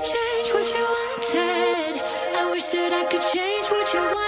change what you wanted. I wish that I could change. what you wanted.